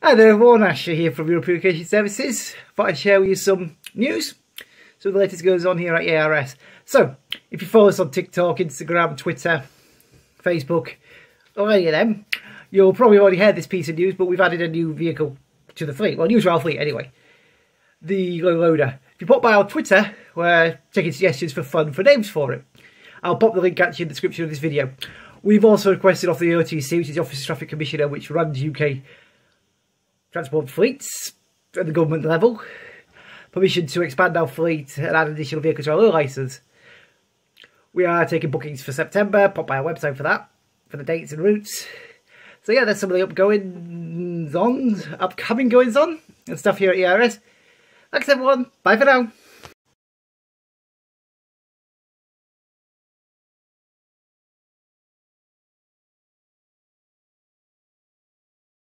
Hi there everyone, Ashley here from European Relocation Services. Thought I'd share with you some news. So the latest goes on here at ERS. So, if you follow us on TikTok, Instagram, Twitter, Facebook, or any of them, you'll probably already heard this piece of news, but we've added a new vehicle to the fleet. Well, news to our fleet anyway. The Loader. If you pop by our Twitter, we're taking suggestions for fun for names for it. I'll pop the link actually in the description of this video. We've also requested off the OTC, which is the Office of Traffic Commissioner, which runs UK transport fleets at the government level, permission to expand our fleet and add additional vehicles to our licence. We are taking bookings for September. Pop by our website for that, for the dates and routes. So yeah, there's some of the upgoings on, upcoming goings on and stuff here at ERS. Thanks everyone. Bye for now.